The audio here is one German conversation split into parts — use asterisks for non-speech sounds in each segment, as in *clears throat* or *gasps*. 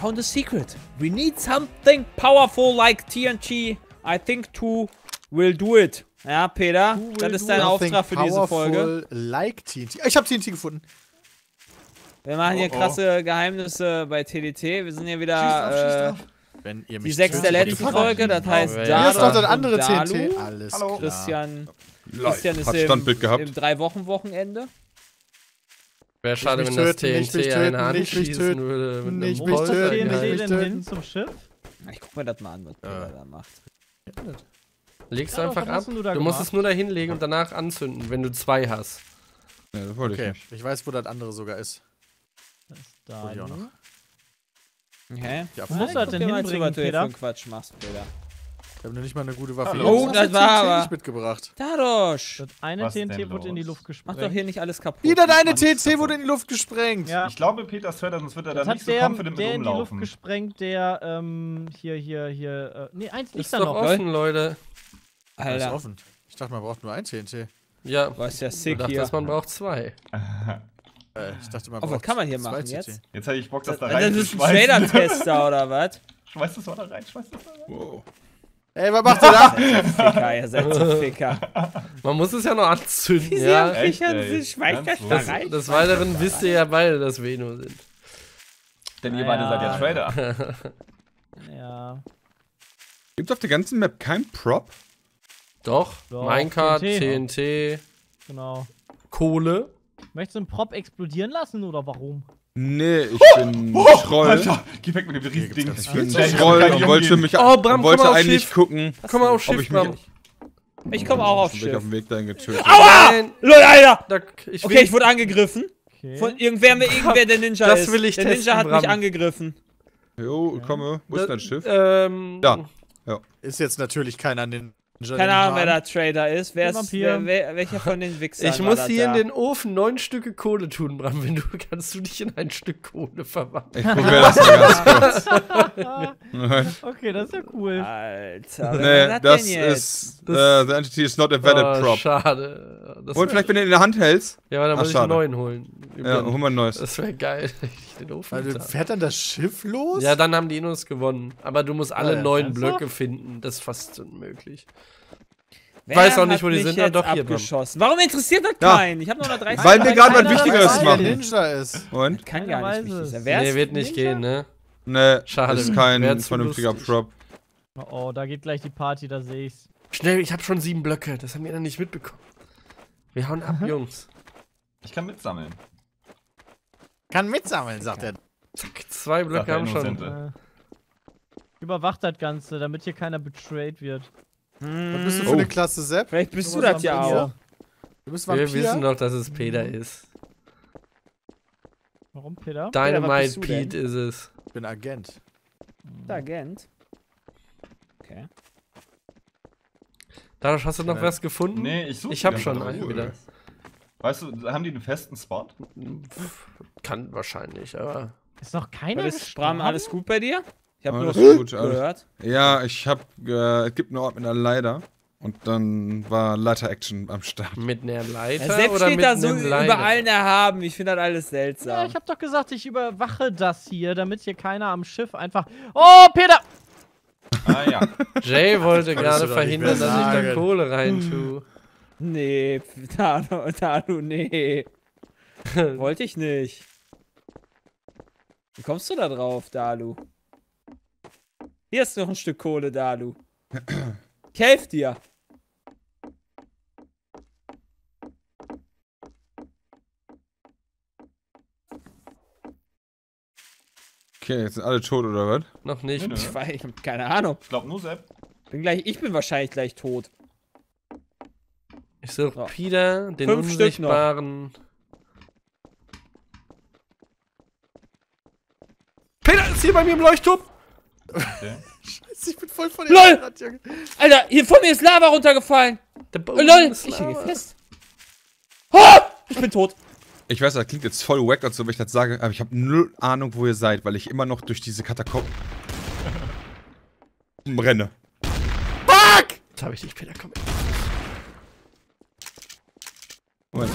found a secret. We need something powerful like TNT. I think two will do it. Ja, Peter, das ist dein Auftrag für diese Folge. powerful Like TNT. Ich habe TNT gefunden. Wir machen hier Oh, oh. krasse Geheimnisse bei TDT. Wir sind hier wieder äh, drauf. Wenn ihr die mich sechste tötet, letzte die Folge. Das heißt, Hier ja. ist noch das andere Dalu. TNT. Alles Hallo. Christian. Christian ist Hat im, Standbild gehabt. im drei Wochen Wochenende. Wäre schade, wenn das töten, TNT einen töten, nicht mich anschießen töten, würde. Mit nicht einem mich Wo ist töten, das nicht TNT mich denn töten. hin zum Schiff? Ich guck mir das mal an, was Peter Ja. da macht. Legst Ja, einfach ab. du musst es nur da hinlegen und danach anzünden, wenn du zwei hast. Ja, das wollte Okay, ich nicht. ich weiß, wo das andere sogar ist. Das ist da. noch. Okay. Ja, Wo Ja, das denn hinbringen, was du Peter? einen Quatsch machst, Peter. Ich habe noch nicht mal eine gute Waffe. Hallo. Oh, das war aber- nicht mitgebracht. Dadosch! Das eine Was TNT wurde in die los? Luft Mach gesprengt. doch hier nicht alles kaputt. Wieder deine ist TNT das wurde in die Luft gesprengt. Ja. Ich glaube, Peter hört, sonst wird er Das da nicht so der, confident der mit in die Luft rumlaufen. gesprengt, der, ähm, hier, hier, hier, äh, nee, eins liegt Ist da noch. offen, Leute. Alles Alter, offen. Ich dachte, man braucht nur ein TNT. Ja. was ist ja Ich sick dachte, hier. dass man braucht zwei. *laughs* Äh, ich dachte, man Oh, was braucht kann man hier machen TNT. jetzt? Jetzt hätte ich Bock, das da Das rein ist ein Shader-Tester oder was? Schmeiß das mal da rein, schmeiß das mal rein. Wow. Ey, was macht ihr da? *laughs* Ficker, ihr seid so *laughs* Ficker. Man muss es ja noch anzünden, Wie ja. Echt, ey. schmeißt das da Des, rein? des Weiteren wisst ihr ja beide, dass Veno sind. Denn ihr beide seid ja Ja. Trader. *laughs* Ja. Gibt's auf der ganzen Map kein Prop? Doch, Doch, Minecart, TNT. TNT, Genau. Kohle. Möchtest du einen Prop explodieren lassen oder warum? Nee, ich bin Oh, Troll. Alter, geh weg mit dem Riesending. Ich bin Troll und ich wollte mich Oh, Bram, wollte eigentlich Schiff. gucken, Komm mal auf ob Schiff, ich mich Bram. Ich komme auch auf Schiff. dem Weg dahin getötet. Aua! Nein, Lol, Alter! da, ich Okay, ich wurde angegriffen. Okay. Von irgendwer, irgendwer der Ninja Das ist. will ich der Ninja testen, hat Bram. mich angegriffen. Jo, komme. Wo ist dein Schiff? Ähm, Da. Ist jetzt natürlich keiner Ninja. Keine Ahnung, wer da Trader ist. Wer ist wer, wer, welcher von den Wichsern Ich muss das hier da? in den Ofen neun Stücke Kohle tun, Bram. Wenn du kannst du dich in ein Stück Kohle verwandeln. Ich probiere das mal ganz kurz. *laughs* okay, das ist ja cool. Alter, wer nee, das denn jetzt? ist. Uh, the entity is not a valid Oh, prop. schade. Das Und vielleicht, wenn du ihn in der Hand hältst. ja, aber dann Ach, muss ich einen neuen holen. Ja, hol mal ein neues. Das wäre geil. Den Ofen Also, fährt dann das Schiff los? ja, dann haben die Innos gewonnen. Aber du musst alle Ah, ja. neun Ernsthaft? Blöcke finden. Das ist fast unmöglich. Wer weiß auch nicht, wo die sind, aber jetzt doch hier abgeschossen. Warum interessiert das Ja. keinen? Ich habe noch 30 *laughs* Weil wir gerade was Wichtigeres machen. der Ninja ist. Und? Kann gar nicht wichtig sein. Wer nee, wird nicht Ninja? gehen, ne? Nee, Schade, das ist kein vernünftiger lustig. Prop. Oh, oh, da geht gleich die Party, da sehe ich's. Schnell, ich habe schon sieben Blöcke. Das haben wir noch nicht mitbekommen. Wir hauen ab, *laughs* Jungs. Ich kann mitsammeln. Kann mitsammeln, sagt er. Zack, zwei Blöcke haben schon. Äh, überwacht das Ganze, damit hier keiner betrayed wird. Was bist du für Oh. eine Klasse, Sepp? Vielleicht bist du Sowas das ja auch. Du bist Wir Vampir? wissen doch, dass es Peter ist. Warum, Peter? Dynamite bist du denn? Pete ist es. Ich bin Agent. Der Agent. Okay. Dadurch hast du noch was gefunden? Nee, ich suche Ich hab schon einen wieder. Weißt du, haben die einen festen Spot? Pff, Kann wahrscheinlich, aber. Ist noch keiner gestorben? Bram, alles gut bei dir? Ich habe nur Alles das gut, alles- gehört. Ja, ich hab. Äh, es gibt einen Ort mit einer Leiter. Und dann war Leiter-Action am Start. Mit einer Leiter Ja, selbst oder steht mit da so über allen erhaben. Ich finde das alles Ja, seltsam. ich hab doch gesagt, ich überwache das hier, damit hier keiner am Schiff einfach. Oh, Peter! Ah ja. *laughs* Jay wollte gerade verhindern, dass ich da. Kohle reintue. nee, *laughs* Dalu, Dalu, nee. *laughs* Wollte ich nicht. Wie kommst du da drauf, Dalu? Hier ist noch ein Stück Kohle, Dalu. *clears throat* Ich helf dir. Okay, jetzt sind alle tot oder was? Noch nicht. Nö. Ich, weiß, ich hab keine Ahnung. Ich glaube nur Sepp. Bin gleich, ich bin wahrscheinlich gleich tot. Ich suche So. Peter, den Fünf Stück noch. Ist hier bei mir im Leuchtturm! Okay. *laughs* Ich bin voll von dir. LOL! Junge. Alter, hier vor mir ist Lava runtergefallen. Der Oh, lol, ich hänge fest. Ah, ich bin tot. Ich weiß, das klingt jetzt voll wack, als ob ich das sage, aber ich habe null Ahnung, wo ihr seid, weil ich immer noch durch diese Katakomben renne. Jetzt hab ich dich, Peter, komm. Moment.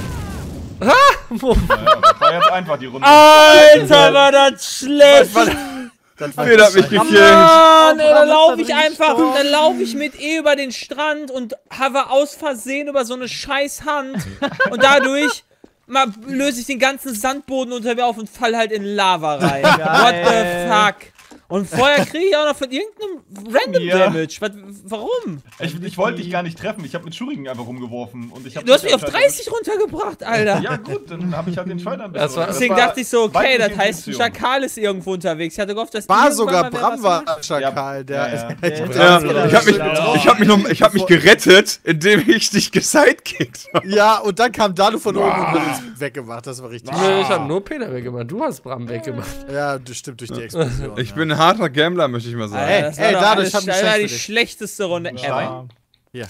Wo? Naja, das war jetzt einfach die Runde. Alter, war das schlecht. Das war Peter hat mich gekillt. Mann, ey, Bram da ist laufe dann ich einfach, dann laufe ich mit E über den Strand und habe aus Versehen über so eine scheiß Hand *laughs* und dadurch mal löse ich den ganzen Sandboden unter mir auf und fall halt in Lava rein. What the fuck? Und vorher kriege ich auch noch von irgendeinem Random Ja. Damage. Was, warum? Ich, ich wollte dich gar nicht treffen. Ich habe mit Schuriken einfach rumgeworfen. Und ich hab Du hast mich auf anscheinend 30 runtergebracht, Alter. Ja, gut, dann habe ich halt den Schleudern Das war- Deswegen dachte ich so, okay, das heißt, ein. Schakal ist irgendwo unterwegs. Ich hatte gehofft, dass War sogar Bram war Schakal, der. Ja, *laughs* ja. Ja, genau. ich habe mich, ich hab mich, noch, ich hab mich gerettet, indem ich dich gesidekickt habe. *laughs* Ja, und dann kam Dalu von oben und hat uns weggemacht. Das war richtig. Ich habe nur Peter weggemacht. Du hast Bram weggemacht. Ja, das stimmt durch die Explosion. Ich bin ein harter Gambler, möchte ich mal sagen. Ey, das war ey, dadurch ich das war die schlechteste Runde ever. Hier.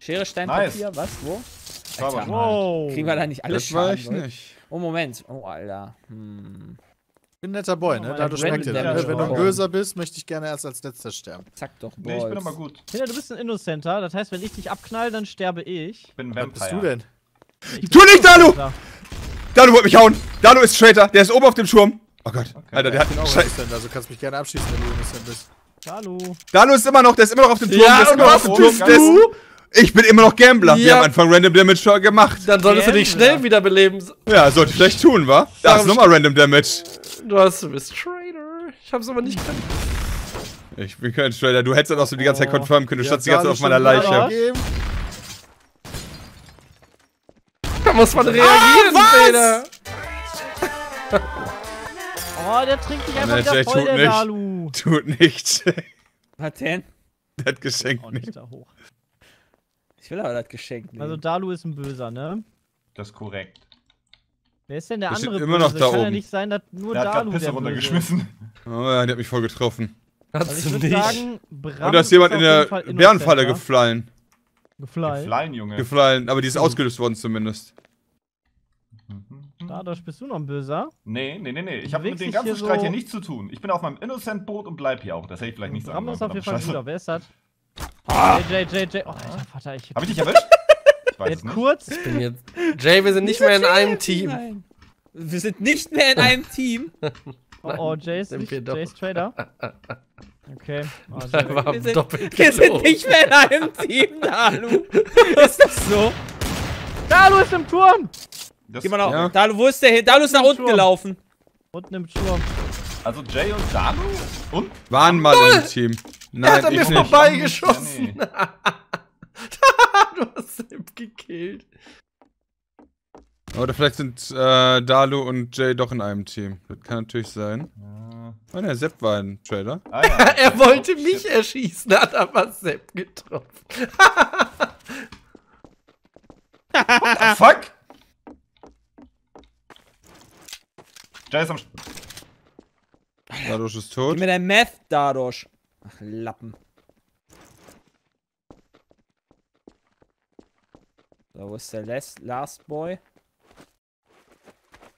Schere, Stein, Nice. Papier, was? Wo? war Alter, Wow. kriegen wir da nicht alles Das war Schaden, ich Leute? nicht. Oh, Moment. Oh, Alter. Hm. Ich bin ein netter Boy, ne? mal Dadurch schmeckt dir ne? Wenn du ein Böser bist, möchte ich gerne erst als letzter sterben. Zack doch, Nee, ich bin aber gut. Peter, du bist ein Innocenter. Das heißt, wenn ich dich abknall, dann sterbe ich. Ich bin ein Was Vampire. bist du denn? Tu nicht, Dalu! Dalu wollte mich hauen! Dalu ist Traitor, der ist oben auf dem Turm. Oh Gott. Alter, der hat. auch Schei Innocent, also kannst mich gerne abschießen, wenn du Innocent bist. Hallo. Dalu ist immer noch, der ist immer noch auf dem Turm. Ja, der ist immer noch auf dem Turm. ist, ich bin immer noch Gambler. Wir Ja. haben Anfang Random Damage schon gemacht. Dann solltest du dich Gambler. schnell wiederbeleben. Ja, sollte ich vielleicht tun, wa? Da ist Warum nochmal Random Damage. Du hast, du bist Traitor. Ich hab's aber nicht können. Ich bin kein Traitor. Du hättest dann auch so die ganze Zeit Oh. confirmen können. Du standst die ganze Zeit Dalu auf meiner Leiche. abgegeben. Da muss man reagieren, Peter. *laughs* Oh, der trinkt dich einfach wieder voll, tut der nicht. Dalu. *laughs* Tut nicht. Was denn? Der hat geschenkt Oh, nicht. nicht da hoch. Ich will aber das Geschenk nehmen. Also Dalu ist ein Böser, ne? Das ist korrekt. Wer ist denn der Das andere immer noch Böse? da Kann ja oben. nicht sein, dass nur Der hat Dalu gerade Pisse der Böse ist. runtergeschmissen. Oh ja, der hat mich voll getroffen. Also Hast ich du würde nicht. sagen, Bram Und da ist jemand in der. Bärenfalle gefallen. Gefallen. Flying, Junge. Gefallen, aber die ist ausgelöst worden zumindest. Dadurch bist du noch ein Böser. Nee, nee, nee, nee. Ich habe mit dem ganzen hier Streit so- hier nichts zu tun. Ich bin auf meinem Innocent-Boot und bleib hier auch. Das hätte ich vielleicht nicht sagen sollen, auf jeden Fall Böser. Wer ist das? Ah. J, J, J, J. Oh, alter Vater, ich Hab ich dich erwischt? Ich weiß es Jetzt nicht. kurz. bin jetzt. Jay, wir sind nicht mehr in einem Team. Nein. Wir sind nicht mehr in einem Team. *laughs* Oh, oh Jay ist, nicht. Jay ist Trader. Okay. *laughs* Oh, Wir sind, wir sind nicht mehr in einem Team, Dalu. *laughs* Ist das so? Dalu ist im Turm! Das, Geh mal noch. Ja. Dalu, wo ist der hin? Dalu ist nach unten gelaufen. Unten im Turm. Also Jay und Dalu? Und? Waren mal im Team. Er Nein, hat an mir vorbeigeschossen. Ja, *laughs* du hast Sepp gekillt. Oder vielleicht sind äh, Dalu und Jay doch in einem Team. Das kann natürlich sein. nee. Oh ne, Sepp war ein Trader. Ah, ja. *laughs* Er wollte mich erschießen, hat aber Sepp getroffen. *laughs* Ah, fuck! Jay ist am. Dadurch ist Gib tot. mir dein Meth, Dadosch. Ach, Lappen. So, wo ist der Last, Last Boy?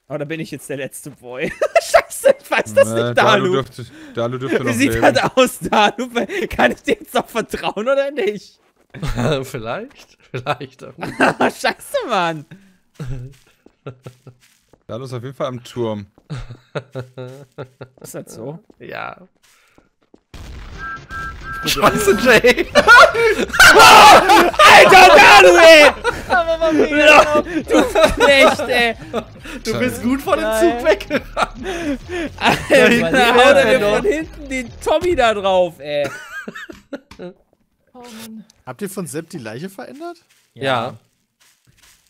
Oh, da bin ich jetzt der letzte Boy. *laughs* Scheiße, ich weiß das Äh, nicht, Dalu Dalu. dürfte, Dalu dürfte Wie noch sieht leben. das aus, Dalu? *laughs* Kann ich dir jetzt noch vertrauen oder nicht? *laughs* vielleicht, vielleicht auch nicht. Scheiße, Mann. Dalu ist auf jeden Fall am Turm. Ist das so? Ja. Scheiße, Jay. *laughs* Alter, Dalu, ey! du Knecht, ey! Du bist gut von dem. Zug weggerannt. Alter, der haut er mir von hinten den Tommy da drauf, ey. Habt ihr von Sepp die Leiche verändert? Ja,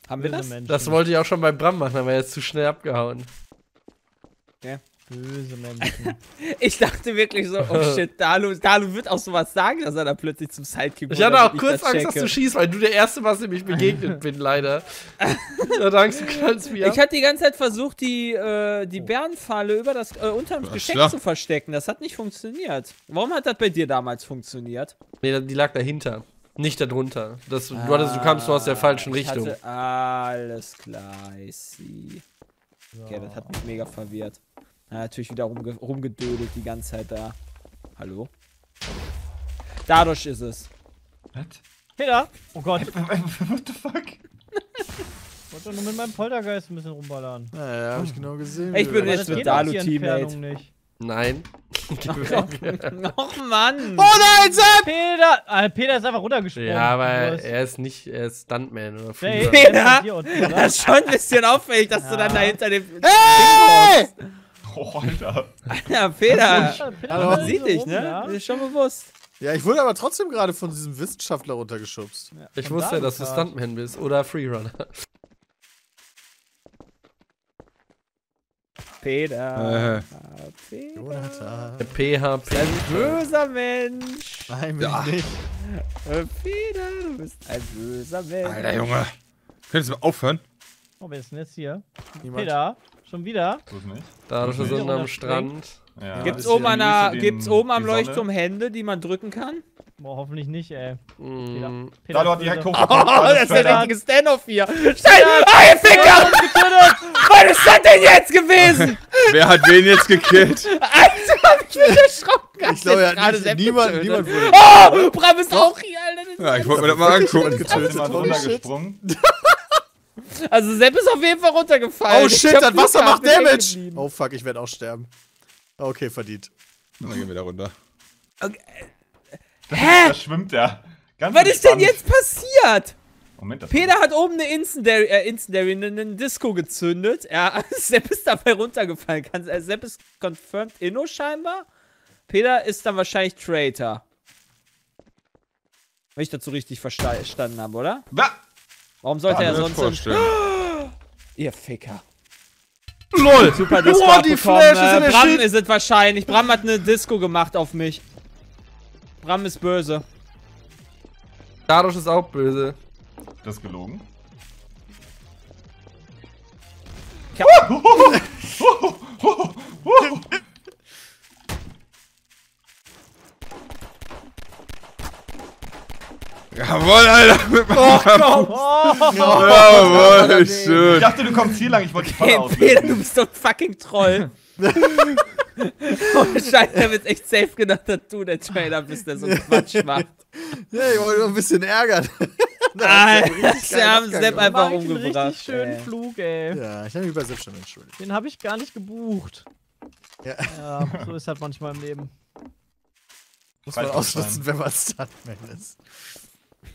Haben wir das? Menschen. das wollte ich auch schon bei Bram machen, aber er ist zu schnell abgehauen. Böse Menschen. *laughs* Ich dachte wirklich so, oh shit, Dalu, Dalu wird auch sowas sagen, dass er da plötzlich zum Sidekick Ich wurde, hatte auch kurz das Angst, dass checke. du schießt, weil du der Erste warst, dem ich begegnet *laughs* bin, leider. Ich hatte Angst, du knallst mir Ich ab. hatte die ganze Zeit versucht, die, äh, die Bärenfalle über das, äh, unterm Ach, Geschenk klar. zu verstecken. Das hat nicht funktioniert. Warum hat das bei dir damals funktioniert? Nee, die lag dahinter. Nicht darunter. Das, du, hattest, du kamst nur aus der falschen Ah, ich Richtung. Hatte, alles klar, I see. Okay, das hat mich mega verwirrt. Ja, natürlich wieder rumge rumgedödelt die ganze Zeit da. Hallo? Dadurch ist es. Was? Peter! Oh Gott, ich What the fuck? wollte nur mit meinem Poltergeist ein bisschen rumballern. Naja, hab ich genau gesehen. Ich bin jetzt mit geht Nein. *laughs* *laughs* Och Mann! Oh nein, Sepp! Peter! Ah, Peter ist einfach runtergesprungen. ja, aber er ist nicht, er ist Stuntman oder Freezer. Peter! Das ist schon ein bisschen auffällig, dass du dann da hinter dem. Hey! Oh, Alter. Ja, Peter. Hallo. Man sieht dich, ne? ja? Ist schon bewusst. Ja, ich wurde aber trotzdem gerade von diesem Wissenschaftler runtergeschubst. Ich Von wusste ja, dass du. Stuntman bist oder Freerunner. Peter. Äh. Peter. Jonathan. Der PHP. Ein böser Mensch. Nein, bin ich nicht. Äh, Peter, du bist ein böser Mensch. Alter, Junge. Könntest du mal aufhören? Oh, wer ist denn jetzt hier? Niemand. Schon schon wieder? So ist unten am. Strand. Ja, Gibt's oben, an der, den- gibt's oben am. Leuchtturm Hände, die man drücken kann? Boah, hoffentlich nicht, ey. Mm, Peter Da, du hat direkt hoch. Oh, das ist der richtige Stand-off hier. Stein! Ah, ihr Ficker! Was ist das denn jetzt gewesen? Wer hat wen jetzt gekillt? *laughs* Alter, hab ich mich erschrocken. Ich glaube, ja, jetzt nicht, Sepp niemand, getötet. niemand wurde. Oh, Bram ist auch hier, Alter. Ja, ich wollte mir das mal *laughs* angucken. getötet. shit. runtergesprungen. Also Sepp ist auf jeden Fall runtergefallen. Oh shit, das Wasser macht Damage. Oh fuck, ich werde auch sterben. Okay, verdient. Dann gehen wir da runter. Hä? Da schwimmt er. Ganz Was ist denn entspannt. jetzt passiert? Moment, Peter hat oben eine Incendiary, äh, Incendiary, eine, eine Disco gezündet. Ja, *laughs* Sepp ist dabei runtergefallen. Äh, Sepp ist confirmed Inno scheinbar. Peter ist dann wahrscheinlich Traitor. Wenn ich dazu richtig versta- verstanden habe, oder? Wa- Warum sollte Kann er sonst... vorstellen. *gasps* Ihr Ficker. LOL! Super Disco Oh, die abbekommen. Flash ist in äh, der Bram Shit. ist es wahrscheinlich. Bram hat eine Disco gemacht auf mich. Bram ist böse. Dadosh ist auch böse. Das ist gelogen. Ich hab- Jawohl, Alter. Mit oh, Oh, Jawohl, Ich schön. dachte, du kommst hier lang. Ich wollte die Falle Hey, Peter, auslösen. du bist doch ein fucking Troll. *laughs* oh, Scheiße, ich hab jetzt echt safe gedacht, dass du der Trailer bist, der so Quatsch macht. Ja, ich wollte nur ein bisschen ärgern. *laughs* *laughs* Richtig sie haben Sepp einfach ich einen umgebracht. richtig schönen ey. Flug, ey. Ja, ich habe mich bei Sepp schon entschuldigt. Den habe ich gar nicht gebucht. Ja. Ja, so ist halt manchmal im Leben. Muss man ausnutzen, wenn man Stuntman ist.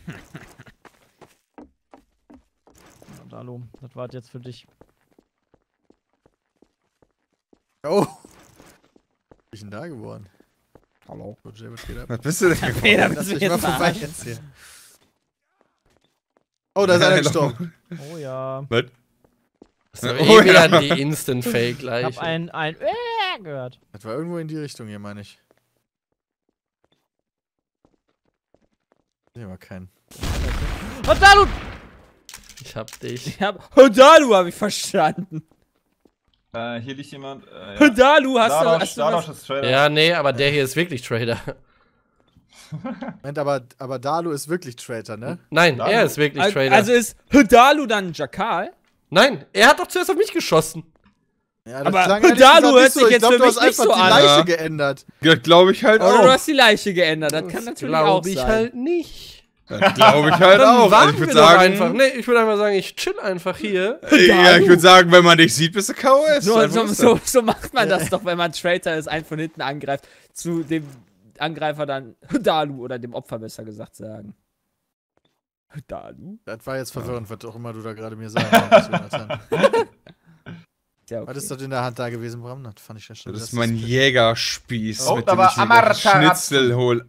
*laughs* Und hallo, das war jetzt für dich. Oh. Was ist denn da geworden? Hallo. Jay, was geht ab? Was bist du denn? Peter, Lass bist du mich mal jetzt vorbei jetzt hier. Oh, da ist einer gestorben. Oh ja. Was? Das ist doch Oh, eh wieder ja. die Instant-Fake Ich gleich. hab ein, ein äh gehört. Das war irgendwo in die Richtung hier, meine ich. Hier war keinen. Da du! Ich hab dich. Ich hab Hodalu hab ich verstanden. Äh, hier liegt jemand. Äh, ja. Hodalu, hast du, Dadosh, hast du Dadosh was? ist Trailer. Ja, nee, aber der hier ist wirklich Trader. *laughs* Moment, aber, aber Dalu ist wirklich Traitor, ne? Nein, Dalu. er ist wirklich Al- Trader. Also ist Hodalu dann ein Jakal? Nein, er hat doch zuerst auf mich geschossen. Ja, das Aber Dalu hört nicht so. sich Ich jetzt glaub, für du mich hast nicht einfach so die an. Leiche Ja. geändert. Das glaube ich halt Oder du auch. hast die Leiche geändert, das kann natürlich auch Glaube ich sein. halt nicht. Das glaube ich halt Dann auch. Also ich würde sagen, einfach. Nee, ich würde einfach sagen, ich chill einfach hier. ja, ich würde sagen, wenn man dich sieht, bist du KOS. So, so, so, so macht man das doch, wenn man Traitor ist, einen von hinten angreift, zu dem Angreifer dann Hodalu oder dem Opfer besser gesagt sagen. Hodalu? Das war jetzt verwirrend, was auch immer du da gerade mir sagen *laughs* wolltest, Jonathan. Ja, okay. Was ist das in der Hand da gewesen, Bram? Das fand ich ja schon. Das ist wieder mein. Jägerspieß, Oh, mit da dem war ich Schnitzel hol.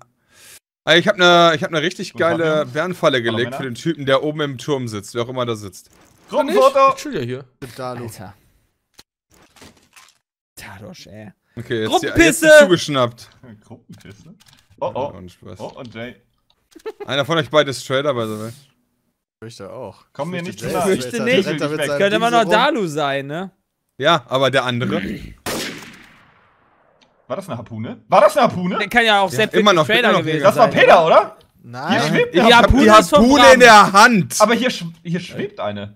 Ich habe eine ich hab ne richtig geile. Bärenfalle gelegt für den Typen, der oben im Turm sitzt, wer auch immer da sitzt. Gruppenfoto! Ich chill ja hier. Dalu. Alter. Dadosh, ey. Okay, jetzt, Gruppenpisse! jetzt ist zugeschnappt. *laughs* Gruppenpisse. Oh, oh. Und Spaß. Oh, und Jay. Einer von euch beiden ist Trader, by the way. Ich fürchte auch. Komm mir Ich nicht zu nah. ist Fürchte nicht. Mit Könnte so noch. Dalu sein, ne? Ja, aber der andere. War das eine Harpune? War das eine Harpune? Der kann ja auch Sepp immer noch- Trailer immer noch gewesen. Das war. Peter, oder? Hier Nein. eine hab Harpune die Harpune in der Hand. Aber hier, sch hier schwebt eine.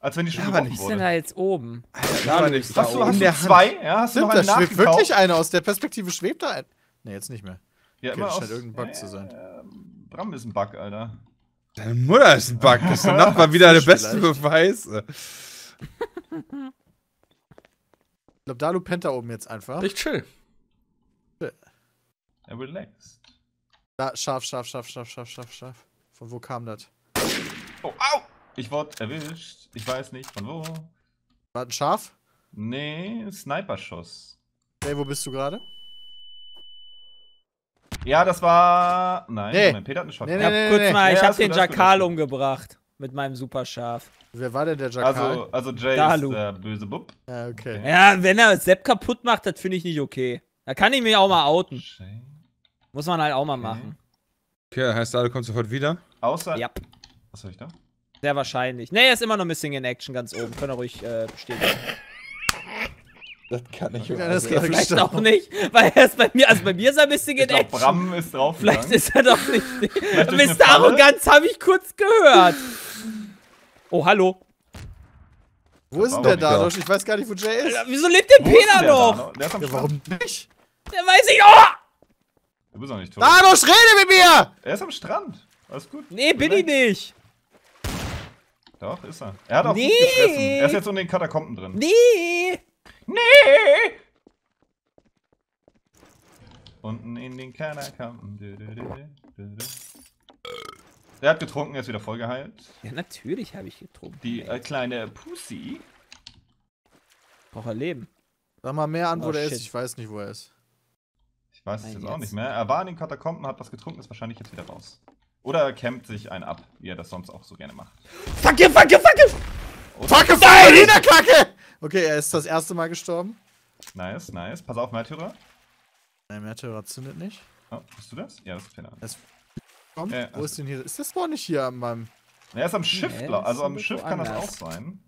Als wenn die schon Ja, aber gebrochen nicht. Was ist denn wurde. da jetzt oben? Hast du, da hast in du der Hand. zwei? Ja, hast du noch Stimmt, einen da schwebt wirklich einer aus der Perspektive schwebt da ein. Ne, jetzt nicht mehr. Ja, Okay, immer das scheint irgendein Bug zu sein. Äh, Bram ist ein Bug, Alter. Deine Mutter ist ein Bug. Das ist der Nachbar *laughs* wieder der beste. Beweis. *laughs* Ich glaube, Dalu pennt da oben jetzt einfach. Ich chill. Er relaxed. Da, scharf, scharf, scharf, scharf, scharf, scharf, scharf. Von wo kam das? Oh, au! Ich wurde erwischt. Ich weiß nicht von wo. War ein Schaf? Nee, Sniper-Schuss. Hey, wo bist du gerade? Ja, das war. Nein, Nee. Moment, Peter hat eine Shotgun. Nee, Ich hab nee, kurz nee. mal, Ja, ich ja, hab den Jakal umgebracht. Mit meinem Superschaf. Wer war denn der Jackal? Also, also Jay Dalu. ist der böse Bub. ja, okay. Okay. Ja, wenn er Sepp kaputt macht, das finde ich nicht okay. Da kann ich mich auch mal outen. Jay. Muss man halt auch mal Okay. machen. Okay, heißt Dalu kommt sofort wieder. Außer. Ja, Was hab ich da? sehr wahrscheinlich. Nee, er ist immer noch Missing in Action ganz oben. Könnt ihr ruhig äh, bestätigen. Das kann ich. Ja, das ist vielleicht auch nicht, weil er ist bei mir, also bei mir ist er Missing Ich in glaub, Action. Bram ist drauf. Vielleicht ist er doch nicht. Mr. Arroganz habe ich kurz gehört. Oh, hallo. Wo ist denn der? Dadosch? Ich weiß gar nicht, wo Jay ist. Alter, Wieso lebt der Peter noch? Der ist am Ja, Strand. warum nicht? Der weiß ich. Oh! Du bist noch nicht tot. Dadosch, rede mit mir! Er ist am Strand. Alles gut. Nee, bin ich nicht. Doch, ist er. Er hat auch Nee. gut gefressen. Er ist jetzt unter den Katakomben drin. Nee. Nee! Unten in den Katakomben. Er hat getrunken, er ist wieder voll geheilt. Ja, natürlich habe ich getrunken. Die äh, kleine Pussy. Braucht er leben. Sag mal mehr an, wo Oh, der shit. ist. Ich weiß nicht, wo er ist. Ich weiß es Nein, jetzt auch jetzt. nicht mehr. Er war in den Katakomben, hat was getrunken, ist wahrscheinlich jetzt wieder raus. Oder er campt sich einen ab, wie er das sonst auch so gerne macht. Fuck you, fuck you, fuck you. Fuck, nein! Hinterkacke! Okay, er ist das erste Mal gestorben. Nice, nice. Pass auf, Märtyrer. Nein, Meteor zündet nicht. Oh, bist du das? Ja, das ist Penner. Komm, Ja, wo ist denn hier? Ist das Spawn nicht hier an meinem. Er ist am Schiff, Nee, also am Schiff kann das auch sein.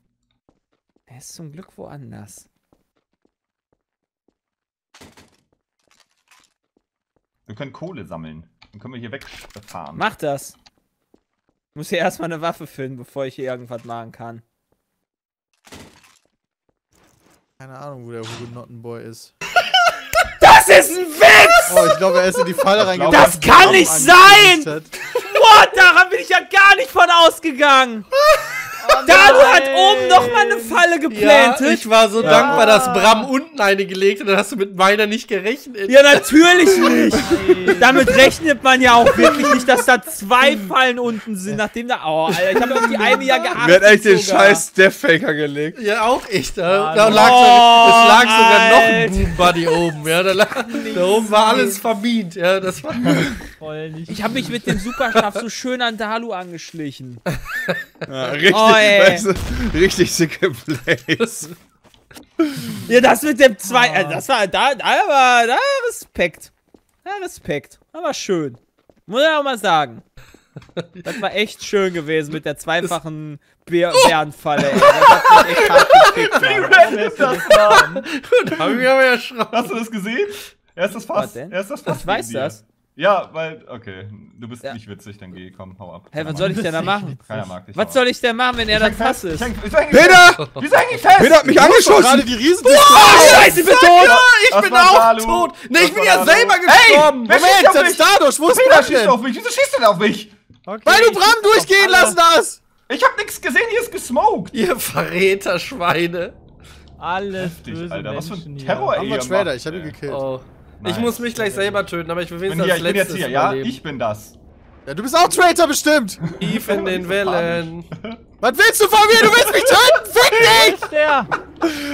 Er ist zum Glück woanders. Wir können Kohle sammeln. Dann können wir hier wegfahren. Mach das. Ich muss hier erstmal eine Waffe finden, bevor ich hier irgendwas machen kann. Keine Ahnung, wo der Hugenottenboy ist. *laughs* Das ist ein Witz! Oh, ich glaube, er ist in die Falle reingegangen. Das kann nicht sein! What? Daran bin ich ja gar nicht von ausgegangen! *laughs* Dalu hat oben noch mal eine Falle Ja, geplantet. ich war so dankbar, dass Bram unten eine gelegt hat, dann hast du mit meiner nicht gerechnet. Ja, natürlich nicht. *laughs* Damit rechnet man ja auch wirklich nicht, dass da zwei Fallen unten sind, nachdem da. Oh, Alter, ich habe auf die eine ja geachtet. Wer hat eigentlich den sogar. scheiß Deathfaker gelegt? Ja, auch ich. Da, da lag sogar, es lag sogar noch ein Boom Buddy oben. Ja, da, lag, da oben war alles vermint. Ja, das war. Voll nicht. Ich habe mich mit dem Superschaf so schön an Dalu angeschlichen. *laughs* Ja, richtig, Oh, weißt du, richtig sicke Plays. *laughs* Ja, das mit dem zwei. Äh, das war. Da, da war. Da Respekt. Ja, Respekt. Das war schön. Muss ich auch mal sagen. Das war echt schön gewesen mit der zweifachen Bär Bärenfalle, ey. Das Mann. ist das da? da *laughs* hab ich mich aber erschrocken. Hast du das gesehen? Er ist das Was Fass. denn? Er ist das Fass. Ich weiß das. Ja, weil, okay, du bist Ja. nicht witzig, dann geh, komm, hau ab. Hä, Keiner was soll ich denn da machen? Keiner mag dich. Was soll ich denn machen, wenn er das Fass ist? Ich Peter! Wieso häng ich fest? Peter hat mich Gerade angeschossen! die Riesen. Oh, Scheiße, ich bin tot! Ich bin auch tot. Nee, Das ich bin ja selber Hey, gestorben. wer schießt Moment, auf das mich? ist Dadosch. Wo ist Peter Bram schießt denn? auf mich. Wieso schießt du denn auf mich? Weil du Bram durchgehen lassen hast! Ich hab nichts gesehen, hier ist gesmoked. Ihr Verräter, Schweine. Alles Heftig, böse Alter, was für ein Menschen hier. Terror, ey. Haben wir ihr Trader, macht, ich hab ihn ey. gekillt. Oh. Nice. Ich muss mich gleich selber töten, aber ich will wenigstens als ich bin jetzt letztes hier, ja? überleben. Ich bin das. Ja, du bist auch Traitor bestimmt! Tief in den Wellen. *laughs* Was willst du von mir? Du willst mich töten! Fick dich! ist der?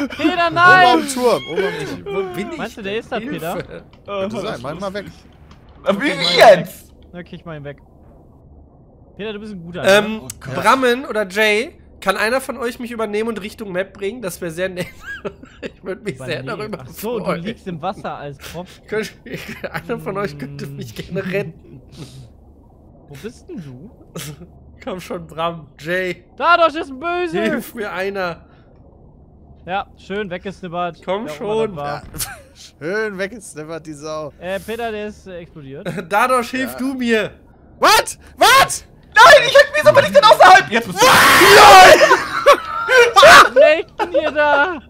Peter, Oben am nein! Turm. Oben am Turm. Wo bin ich? Meinst du, der ist da, Peter? Könnte sein, mach ihn mal weg. Wie jetzt? Okay, ich mach ihn weg. Peter, du bist ein guter. Ähm, ne? Oh. Brammen oder Jay, kann einer von euch mich übernehmen und Richtung Map bringen? Das wäre sehr nett. *laughs* ich würde mich sehr Übernehmen. darüber Ach so, du freuen. liegst im Wasser als Kopf. *laughs* Einer von euch könnte mich gerne retten. *laughs* Wo bist denn du? Komm schon, Bram. Jay, Dadosch ist böse! hilf mir einer. Ja, schön weggesnippert. Komm schon. war. Schön weggesnippert, die Sau. Äh, Peter, der ist äh, explodiert. Dadosch, hilf du mir. Was? Was? Nein, ich hätte, wieso bin ich denn außerhalb? Jetzt bist du. Was denken ihr da?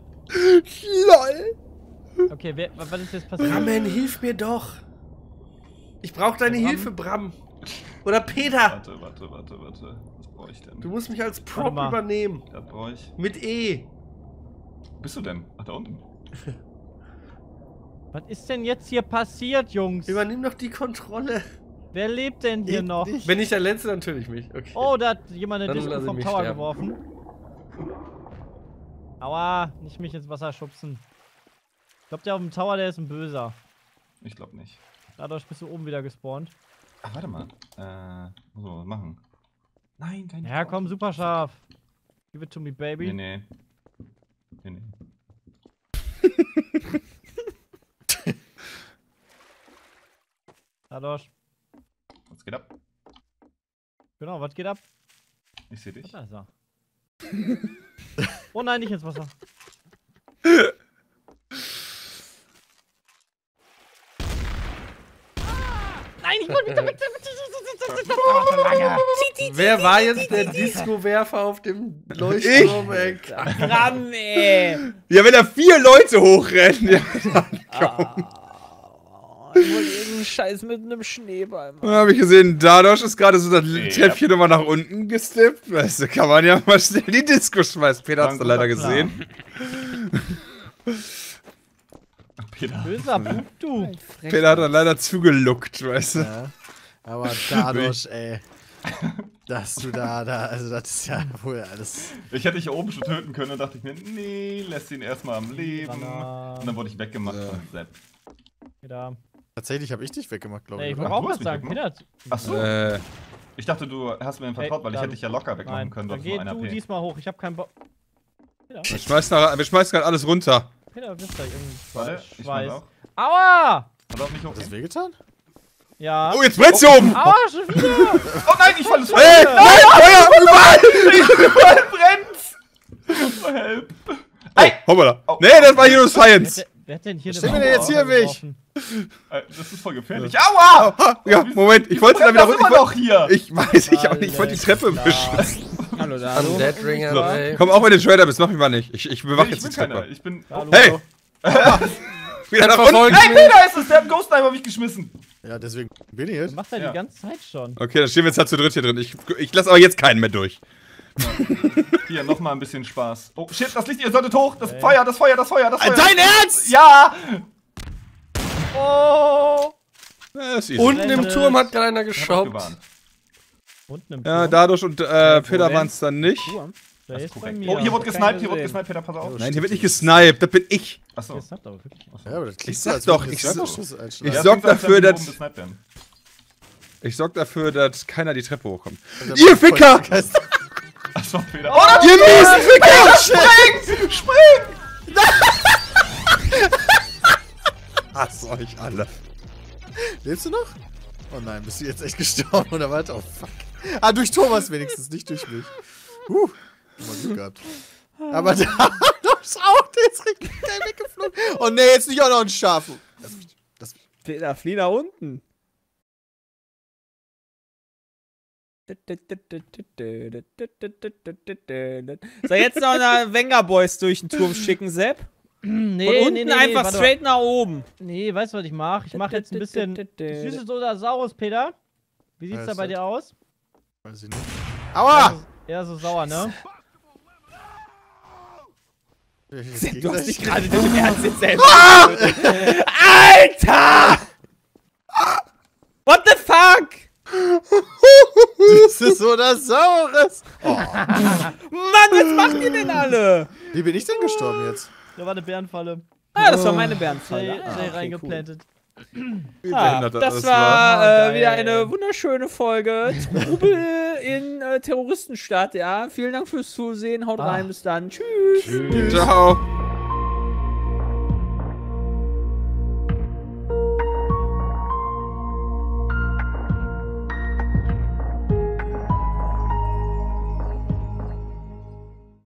LOL. Okay, wer, wa- was ist jetzt passiert? Brammen, hilf mir doch. Ich brauche deine Bram? Hilfe, Bram. Oder Peter. Warte, warte, warte, warte. Was brauche ich denn? Du musst mich als Prop übernehmen. Das brauche ich. Mit E. Wo bist du denn? Ach, da unten. Was ist denn jetzt hier passiert, Jungs? Übernimm doch die Kontrolle. Wer lebt denn hier Ich noch? nicht. Wenn ich der Letzte, natürlich mich. Okay. Oh, da hat jemand eine Dann Disco ich vom Tower sterben. geworfen. Aua, nicht mich ins Wasser schubsen. Ich glaube, der auf dem Tower, der ist ein Böser. Ich glaube nicht. Dadurch bist du oben wieder gespawnt. Ach, warte mal. Äh, muss man was machen. Nein, kein Ja, komm, super scharf. Give it to me, baby. Nee, nee. Nee, nee. *laughs* Dadurch. Was geht ab? Genau, was geht ab? Ich sehe dich. Da ist er. Oh nein, nicht ins Wasser. Nein, ich wollte bitte, bitte. Wer war jetzt der Disco-Werfer auf dem Leuchtturm? ey? Gramm, ey. Ja, wenn da vier Leute hochrennen. Ja. Ah, ich wollte irgendeinen Scheiß mit einem Schneeball machen. Dann habe ich gesehen, Dadosh ist gerade so das Ja. Treppchen nochmal nach unten gestippt. Weißt du, kann man ja mal schnell die Disco schmeißen. Peter War ein leider Plan. *laughs* gesehen. Peter. Böser Bub, du. Peter hat dann leider zugeluckt, weißt du. Ja. Aber Dadosh, *laughs* ey. Dass du da, da, also das ist ja wohl alles. Ich hätte dich hier oben schon töten können und dachte ich mir, nee, lässt ihn erstmal am Leben. Und dann wurde ich weggemacht So. von Sepp. Da. Tatsächlich habe ich dich weggemacht, glaube Nee, ich. ich oder? wollte auch du was mich sagen. Peter. weggemacht? Ach so. Äh, Ich dachte, du hast mir ihm vertraut, weil ich Dalu. hätte dich ja locker wegmachen Nein, können. Du dann geh du P. diesmal hoch. Ich hab keinen Bock. Peter, wir schmeißen, gerade alles runter. Peter, wisst ihr Warte, irgendwas? ich auch. Aua! Hat auch nicht Hat das wehgetan? Ja. Oh, jetzt brennt's hier oben! Aua, schon wieder! *laughs* Oh nein, ich falle Hey, nein, Feuer, überall! brennt! Oh, help. Oh, hoppala. Nee, das war hier nur Science. Wer, hat denn hier eine denn jetzt hier geworfen? Äh, Das ist voll gefährlich. Aua! Ja, Moment, ich wollte da wieder runter. immer noch hier! Ich weiß ich auch nicht, ich wollte die Treppe beschützen. Hallo, Dalu. Undead Ringer, So, ey. komm, auch wenn du Trader bist, mach mich mal nicht. Ich, ich bewache Nee, ich jetzt die keiner. Treppe. Ich bin. Hallo. Hey! *laughs* Wieder nach unten. Hey, mich. Peter ist es! Der hat einen Ghost Knife auf mich geschmissen! Ja, deswegen bin ich jetzt. macht er Ja. die ganze Zeit schon. Okay, dann stehen wir jetzt halt zu dritt hier drin. Ich, ich lasse aber jetzt keinen mehr durch. Hier, nochmal ein bisschen Spaß. Oh, shit, das Licht, ihr solltet hoch! Das Okay. Feuer, das Feuer, das Feuer, das Feuer! Dein Ernst? Ja! Oh! Ja. Unten im. Turm hat gerade einer geschaut. Unten im Ja, Turm. Dadurch und äh, Peter waren es dann nicht. Oh, hier Keine gesniped, hier gesehen. gesniped, Peter, pass auf. Nein, hier wird nicht gesniped, das bin ich. Achso. Ja, aber das klingt Ich so, sag als doch, ich so-. Ich Ja, sorg dafür, dass-. Ich sorg dafür, dass keiner die Treppe hochkommt. Ihr Ficker! Achso, Peter. Oh, da Ihr miesen Ficker! springt! Springt! *laughs* Hasse euch alle. Lebst du noch? Oh nein, bist du jetzt echt gestorben oder was? Oh fuck. Ah, durch Thomas wenigstens, nicht durch mich. Huh. Mal Glück gehabt. Aber *laughs* da ist auch, der ist richtig geil weggeflogen. Oh nee, jetzt nicht auch noch ein Schaf. Lass mich. Peter, flieh nach unten. So, jetzt noch eine Wenger Boys durch den Turm schicken, Sepp. *clears throat* Nee, Und unten nee, nee, einfach mal. straight nach oben. Nee, weißt du, was ich mache? Ich mache jetzt ein bisschen süßes oder saures, Peter. Wie sieht's Ja, da bei das- dir aus? Weiß ich nicht. Aua! Eher so sauer, ne? Sepp, du hast dich gerade nicht im Ernst jetzt selber. Alter! What the fuck? Oder saures? *laughs* Mann, was macht ihr denn alle? Wie bin ich denn gestorben jetzt? Da war eine Bärenfalle. Ah, das war meine Bärenfalle. Ah, okay, reingeplantet. Wie Ah, das war. äh, wieder eine wunderschöne Folge. *laughs* Trubel in äh, Terroristenstadt, ja. Vielen Dank fürs Zusehen. Haut Ah. rein, bis dann. Tschüss. Ciao.